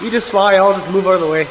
You just fly, I'll just move out of the way.